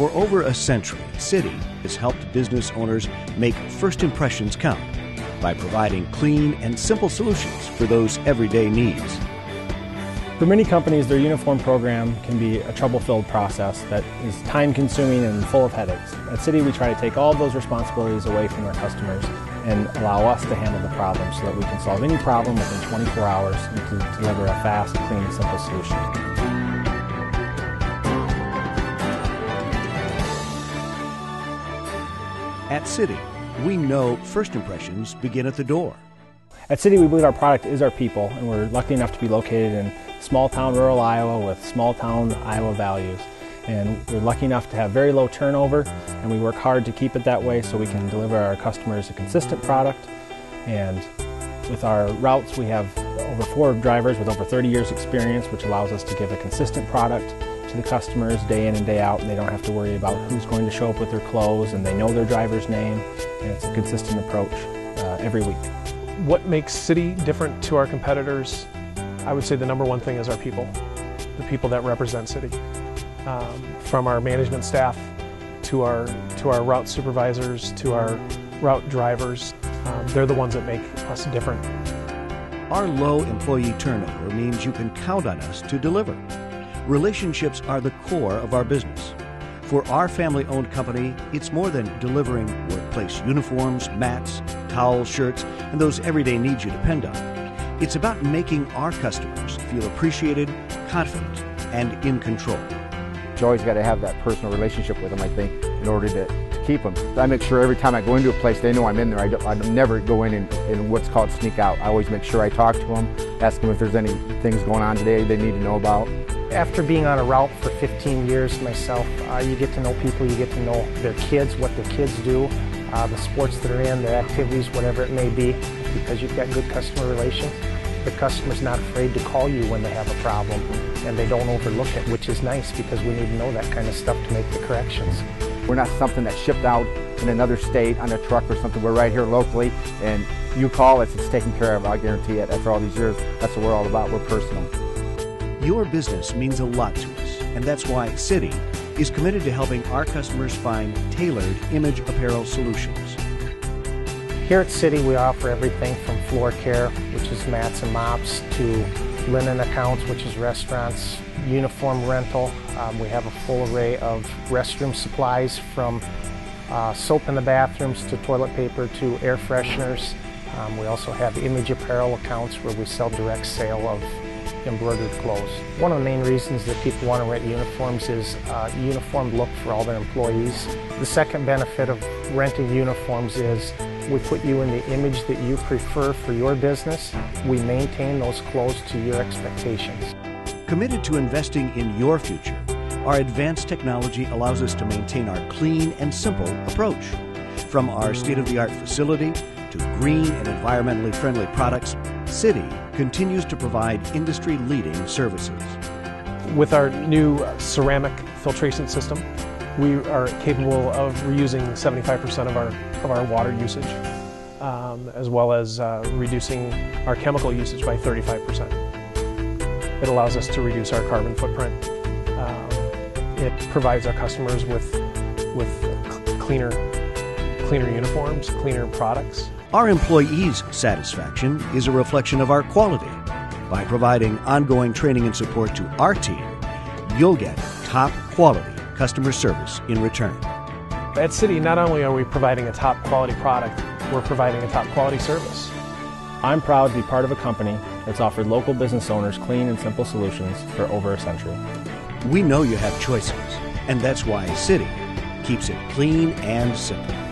For over a century, City has helped business owners make first impressions count by providing clean and simple solutions for those everyday needs. For many companies, their uniform program can be a trouble-filled process that is time-consuming and full of headaches. At City, we try to take all those responsibilities away from our customers and allow us to handle the problem so that we can solve any problem within 24 hours and to deliver a fast, clean, and simple solution. At City, we know first impressions begin at the door. At City, we believe our product is our people, and we're lucky enough to be located in small town rural Iowa with small town Iowa values. And we're lucky enough to have very low turnover, and we work hard to keep it that way so we can deliver our customers a consistent product. And with our routes, we have over four drivers with over 30 years experience, which allows us to give a consistent product to the customers day in and day out, and they don't have to worry about who's going to show up with their clothes, and they know their driver's name, and it's a consistent approach uh, every week. What makes City different to our competitors? I would say the number one thing is our people, the people that represent City. Um, from our management staff to our, to our route supervisors to our route drivers, um, they're the ones that make us different. Our low employee turnover means you can count on us to deliver. Relationships are the core of our business. For our family owned company, it's more than delivering workplace uniforms, mats, towels, shirts, and those everyday needs you depend on. It's about making our customers feel appreciated, confident, and in control. Always got to have that personal relationship with them, I think, in order to, to keep them. I make sure every time I go into a place, they know I'm in there. I, I never go in and, and what's called sneak out. I always make sure I talk to them, ask them if there's any things going on today they need to know about. After being on a route for 15 years myself, uh, you get to know people, you get to know their kids, what their kids do, uh, the sports that are in, their activities, whatever it may be, because you've got good customer relations. The customer's not afraid to call you when they have a problem, and they don't overlook it, which is nice because we need to know that kind of stuff to make the corrections. We're not something that's shipped out in another state on a truck or something. We're right here locally, and you call us, it's taken care of, I guarantee it. After all these years, that's what we're all about. We're personal. Your business means a lot to us, and that's why City is committed to helping our customers find tailored image apparel solutions. Here at City, we offer everything from floor care, is mats and mops, to linen accounts, which is restaurants, uniform rental. Um, we have a full array of restroom supplies from uh, soap in the bathrooms to toilet paper to air fresheners. Um, we also have image apparel accounts where we sell direct sale of embroidered clothes. One of the main reasons that people want to rent uniforms is uh, uniform look for all their employees. The second benefit of renting uniforms is we put you in the image that you prefer for your business. We maintain those clothes to your expectations. Committed to investing in your future, our advanced technology allows us to maintain our clean and simple approach. From our state of the art facility to green and environmentally friendly products, City continues to provide industry leading services. With our new ceramic filtration system, we are capable of reusing 75% of our, of our water usage, um, as well as uh, reducing our chemical usage by 35%. It allows us to reduce our carbon footprint. Um, it provides our customers with, with cleaner, cleaner uniforms, cleaner products. Our employees' satisfaction is a reflection of our quality. By providing ongoing training and support to our team, you'll get top quality customer service in return. At City, not only are we providing a top quality product, we're providing a top quality service. I'm proud to be part of a company that's offered local business owners clean and simple solutions for over a century. We know you have choices, and that's why City keeps it clean and simple.